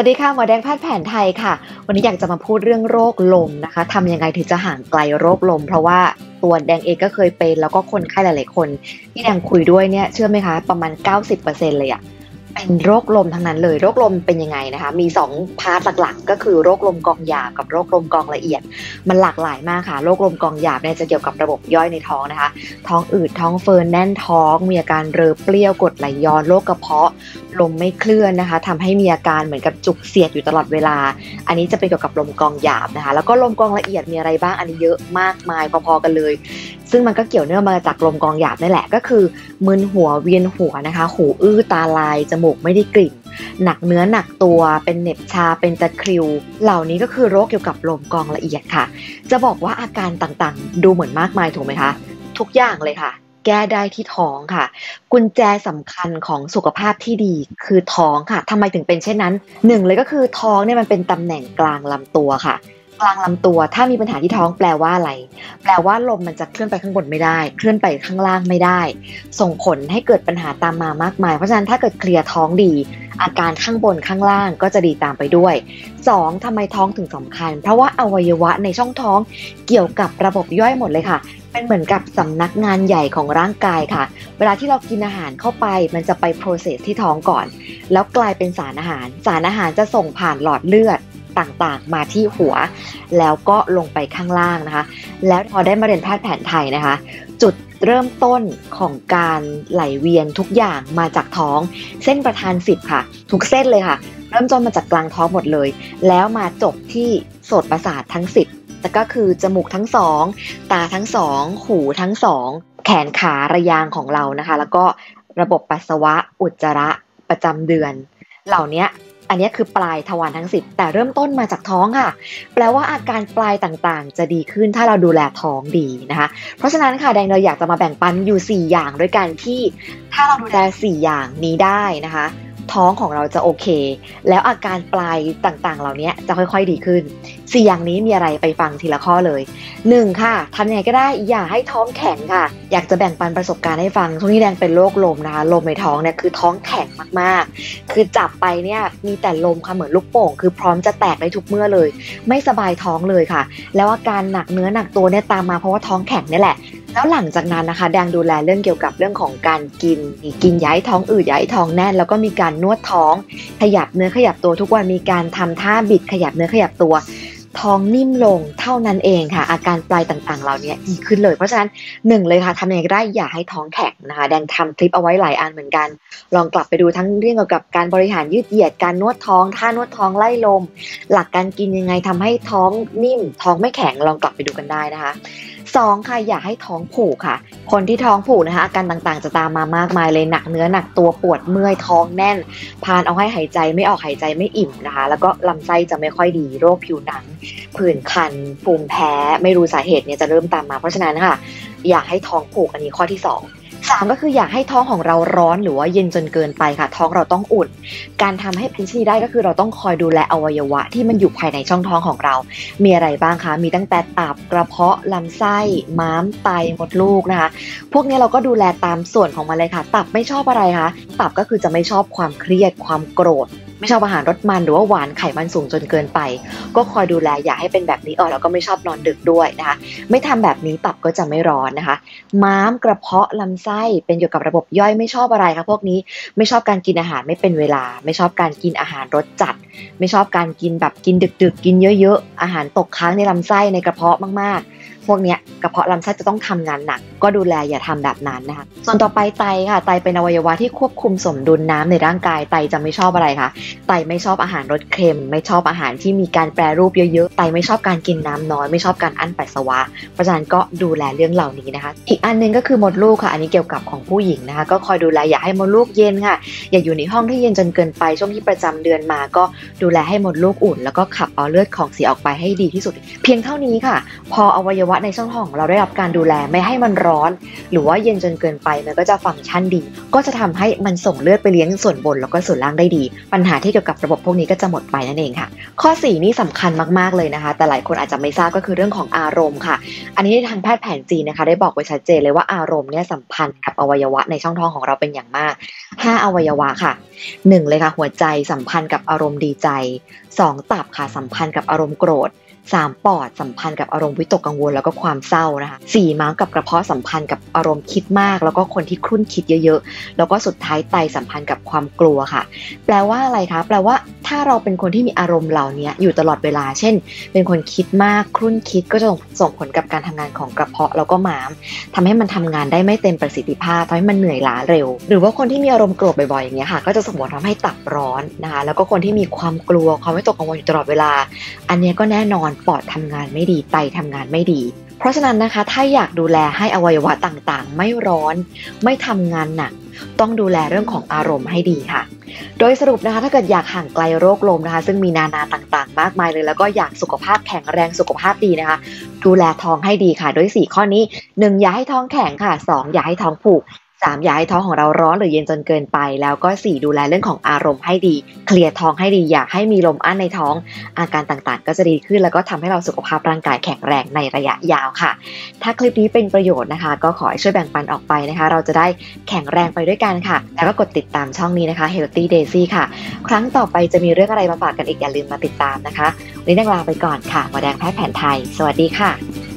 วัสดีค่ะหมอแดงแพทย์แผนไทยค่ะ วันนี้อยากจะมาพูดเรื่องโรคลมนะคะทำยังไงถึงจะห่างไกลโรคลม เพราะว่าตัวแดงเองก็เคยเป็น แล้วก็คนไข้หลาย ๆ คน ที่แดงคุยด้วยเนี่ยเชื่อไหมคะ ประมาณ 90%เลยอะ เป็นโรคลมทั้งนั้นเลย โรคลมเป็นยังไงนะคะ มี 2 part หลักๆ ก็คือโรคลมกองหยาบกับโรคลมกองละเอียด มันหลากหลายมากค่ะ โรคลมกองหยาบเนี่ยจะเกี่ยวกับระบบย่อยในท้องนะคะ ท้องอืดท้องเฟิร์นแน่นท้อง มีอาการเรอเปรี้ยวกดไหลย้อนโรคกระเพาะลมไม่เคลื่อนนะคะทำให้มีอาการเหมือนกับจุกเสียดอยู่ตลอดเวลา อันนี้จะเป็นเกี่ยวกับลมกองหยาบนะคะ แล้วก็ลมกองละเอียดมีอะไรบ้างอันนี้เยอะมากมายพอๆกันเลย ซึ่งมันก็เกี่ยวเนื่องมาจากลมกองหยาบนี่แหละ ก็คือมึนหัวเวียนหัวนะคะ หูอื้อตาลาย จมูกไม่ได้กลิ่น หนักเนื้อหนักตัวเป็นเหน็บชาเป็นตะคริว เหล่านี้ก็คือโรคเกี่ยวกับลมกองละเอียดค่ะ จะบอกว่าอาการต่างๆ ดูเหมือนมากมายถูกไหมคะ ทุกอย่างเลยค่ะแก้ได้ที่ท้องค่ะ กุญแจสำคัญของสุขภาพที่ดีคือท้องค่ะทำไมถึงเป็นเช่นนั้นหนึ่งเลยก็คือท้องเนี่ยมันเป็นตำแหน่งกลางลำตัวค่ะ กลางลำตัว ถ้ามีปัญหาที่ท้องแปลว่าอะไร แปลว่าลมมันจะเคลื่อนไปข้างบนไม่ได้ เคลื่อนไปข้างล่างไม่ได้ ส่งผลให้เกิดปัญหาตามมามากมาย เพราะฉะนั้นถ้าเกิดเคลียร์ท้องดี อาการข้างบนข้างล่างก็จะดีตามไปด้วย 2. ทำไมท้องถึงสำคัญ เพราะว่าอวัยวะในช่องท้องเกี่ยวกับระบบย่อยหมดเลยค่ะเป็นเหมือนกับสำนักงานใหญ่ของร่างกายค่ะ เวลาที่เรากินอาหารเข้าไป มันจะไป process ที่ท้องก่อน แล้วกลายเป็นสารอาหาร สารอาหารจะส่งผ่านหลอดเลือด ต่างๆ มาที่หัว แล้วก็ลงไปข้างล่างนะคะ แล้วพอได้มาเรียนแพทย์แผนไทยนะคะ จุดเริ่มต้นของการไหลเวียนทุกอย่างมาจากท้อง เส้นประธานสิบค่ะ ทุกเส้นเลยค่ะ เริ่มต้นมาจากกลางท้องหมดเลย แล้วมาจบที่โสตประสาททั้งสิบแต่ก็คือจมูกทั้งสองตาทั้งสองหูทั้งสองแขนขาระยางของเรานะคะ แล้วก็ระบบปัสสาวะอุจจาระประจำเดือน เหล่านี้ อันนี้คือปลายทวารทั้งสิบแต่เริ่มต้นมาจากท้องค่ะ แปลว่าอาการปลายต่างๆ จะดีขึ้นถ้าเราดูแลท้องดีนะคะ เพราะฉะนั้นค่ะแดงเราอยากจะมาแบ่งปันอยู่ 4 อย่างด้วยกันที่ ถ้าเราดูแล 4 อย่างนี้ได้นะคะ ท้องของเราจะโอเค แล้วอาการปลายต่างๆ เหล่านี้จะค่อยๆดีขึ้น สี่อย่างนี้มีอะไรไปฟังทีละข้อเลยหนึ่งค่ะทำยังไงก็ได้อย่าให้ท้องแข็งค่ะ อยากจะแบ่งปันประสบการณ์ให้ฟังช่วงนี้แดงเป็นโรคลมนะคะลมในท้องเนี่ยคือท้องแข็งมากๆ คือจับไปเนี่ยมีแต่ลมค่ะเหมือนลูกโป่ง คือพร้อมจะแตกได้ทุกเมื่อเลย ไม่สบายท้องเลยค่ะ แล้วอาการหนักเนื้อหนักตัวเนี่ยตามมาเพราะว่าท้องแข็งนี่แหละแล้วหลังจากนั้นนะคะ แดงดูแลเรื่องเกี่ยวกับเรื่องของการกิน กินย้ายท้องอืดย้ายท้องแน่น แล้วก็มีการนวดท้อง ขยับเนื้อขยับตัวทุกวันมีการทำท่าบิดขยับเนื้อขยับตัว ท้องนิ่มลงเท่านั้นเองค่ะ อาการปลายต่างๆ เหล่านี้ดีขึ้นเลย เพราะฉะนั้นหนึ่งเลยค่ะทำยังไงได้อย่าให้ท้องแข็งนะคะ แดงทำคลิปเอาไว้หลายอันเหมือนกัน ลองกลับไปดูทั้งเรื่องเกี่ยวกับการบริหารยืดเหยียดการนวดท้องท่านวดท้องไล่ลม หลักการกินยังไงทำให้ท้องนิ่ม ท้องไม่แข็งลองกลับไปดูกันได้นะคะ สองค่ะ อย่าให้ท้องผูกค่ะ คนที่ท้องผูกนะคะ อาการต่างๆ จะตามมามากมายเลยหนักเนื้อหนักตัวปวดเมื่อยท้องแน่น พานเอาให้หายใจไม่ออกหายใจไม่อิ่มนะคะ แล้วก็ลำไส้จะไม่ค่อยดีโรคผิวหนังผื่นคันภูมิแพ้ไม่รู้สาเหตุเนี่ยจะเริ่มตามมาเพราะฉะนั้นค่ะ อยากให้ท้องผูกอันนี้ข้อที่สองสามก็คืออยากให้ท้องของเราร้อนหรือว่าเย็นจนเกินไปค่ะ ท้องเราต้องอุ่น การทำให้เป็นชี่ได้ก็คือเราต้องคอยดูแลอวัยวะที่มันอยู่ภายในช่องท้องของเรา มีอะไรบ้างคะ มีตั้งแต่ตับกระเพาะลำไส้ม้ามไตมดลูกนะคะ พวกนี้เราก็ดูแลตามส่วนของมันเลยค่ะ ตับไม่ชอบอะไรคะ ตับก็คือจะไม่ชอบความเครียดความโกรธ ไม่ชอบอาหารรสมันหรือว่าหวานไขมันสูงจนเกินไป ก็คอยดูแลอย่าให้เป็นแบบนี้เออแล้วก็ไม่ชอบนอนดึกด้วยนะคะ ไม่ทำแบบนี้ตับก็จะไม่ร้อนนะคะ ม้ามกระเพาะลำไส้เป็นเกี่ยวกับระบบย่อยไม่ชอบอะไรคะพวกนี้ไม่ชอบการกินอาหารไม่เป็นเวลา ไม่ชอบการกินอาหารรสจัด ไม่ชอบการกินแบบกินดึกๆกินเยอะ ๆ อาหารตกค้างในลำไส้ในกระเพาะมากๆ พวกนี้กระเพาะลำไส้จะต้องทำงานหนัก ก็ดูแลอย่าทำแบบนั้นนะคะส่วนต่อไปไตค่ะไตเป็นอวัยวะที่ควบคุมสมดุลน้ำในร่างกายไตจะไม่ชอบอะไรคะไตไม่ชอบอาหารรสเค็ม ไม่ชอบอาหารที่มีการแปรรูปเยอะๆไตไม่ชอบการกินน้ำน้อยไม่ชอบการอั้นปัสสาวะเพราะฉะนั้นก็ดูแลเรื่องเหล่านี้นะคะ อีกอันหนึงก็คือมดลูกค่ะ อันนี้เกี่ยวกับของผู้หญิงนะคะ ก็คอยดูแลอย่าให้มดลูกเย็นค่ะ อย่าอยู่ในห้องที่เย็นจนเกินไปช่วงที่ประจำเดือนมา ก็ดูแลให้มดลูกอุ่น แล้วก็ขับเอาเลือดของเสียออกไปให้ดีที่สุด เพียงเท่านี้ค่ะ พออวัยวะในช่องท้องเราได้รับการดูแลไม่ให้มันร้อน หรือว่าเย็นจนเกินไปมันก็จะฟังก์ชันดี ก็จะทำให้มันส่งเลือดไปเลี้ยงส่วนบนแล้วก็ส่วนล่างได้ดี ปัญหาที่เกี่ยวกับระบบพวกนี้ก็จะหมดไปนั่นเองค่ะ ข้อ 4 นี่สำคัญมากๆเลยนะคะ แต่หลายคนอาจจะไม่ทราบก็คือเรื่องของอารมณ์ค่ะ อันนี้ทางแพทย์แผนจีนนะคะ ได้บอกไว้ชัดเจนเลยว่าอารมณ์เนี่ยสัมพันธ์กับอวัยวะในช่องท้องของเราเป็นอย่างมาก 5 อวัยวะค่ะ 1 เลยค่ะหัวใจสัมพันธ์กับอารมณ์ดีใจ 2 ตับค่ะสัมพันธ์กับอารมณ์โกรธ 3 ปอดสัมพันธ์กับอารมณ์วิตกกังวลแล้วก็ความเศร้านะคะ4ม้ามกับกระเพาะสัมพันธ์กับอารมณ์คิดมาก แล้วก็คนที่ครุ่นคิดเยอะๆ แล้วก็สุดท้ายไตสัมพันธ์กับความกลัวค่ะ แปลว่าอะไรคะ แปลว่าถ้าเราเป็นคนที่มีอารมณ์เหล่านี้อยู่ตลอดเวลา เช่น เป็นคนคิดมากครุ่นคิดก็จะส่งผลกับการทำงานของกระเพาะแล้วก็ม้ามทำให้มันทำงานได้ไม่เต็มประสิทธิภาพทำให้มันเหนื่อยล้าเร็ว หรือว่าคนที่มีอารมณ์โกรธบ่อยๆอย่างเงี้ยค่ะ ก็จะส่งผลทำให้ตับร้อนนะคะ แล้วก็คนที่มีความกลัวความไม่ตกกังวลอยู่ตลอดเวลา อันเนี้ยก็แน่นอนปอดทำงานไม่ดีไตทำงานไม่ดี เพราะฉะนั้นนะคะ ถ้าอยากดูแลให้อวัยวะต่างๆ ไม่ร้อน ไม่ทำงานหนัก ต้องดูแลเรื่องของอารมณ์ให้ดีค่ะ โดยสรุปนะคะ ถ้าเกิดอยากห่างไกลโรคลมนะคะ ซึ่งมีนานาต่างๆ มากมายเลย แล้วก็อยากสุขภาพแข็งแรงสุขภาพดีนะคะ ดูแลท้องให้ดีค่ะ โดย 4 ข้อนี้ 1. อย่าให้ท้องแข็งค่ะ 2. อย่าให้ท้องผูก 3. อย่าให้ท้องของเราร้อนหรือเย็นจนเกินไป แล้วก็ 4. ดูแลเรื่องของอารมณ์ให้ดี เคลียร์ท้องให้ดีอย่าให้มีลมอั้นในท้อง อาการต่างๆ ก็จะดีขึ้น แล้วก็ทำให้เราสุขภาพร่างกายแข็งแรงในระยะยาวค่ะ ถ้าคลิปนี้เป็นประโยชน์นะคะ ก็ขอให้ช่วยแบ่งปันออกไปนะคะ เราจะได้แข็งแรงไปด้วยกันค่ะ แล้วก็กดติดตามช่องนี้นะคะ Healthy Daisy ค่ะ ครั้งต่อไปจะมีเรื่องอะไรมาฝากกันอีกอย่าลืมมาติดตามนะคะวันนี้นังลาไปก่อนค่ะหมอแดงแพทย์แผนไทย สวัสดีค่ะ